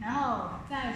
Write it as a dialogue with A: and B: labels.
A: 然后再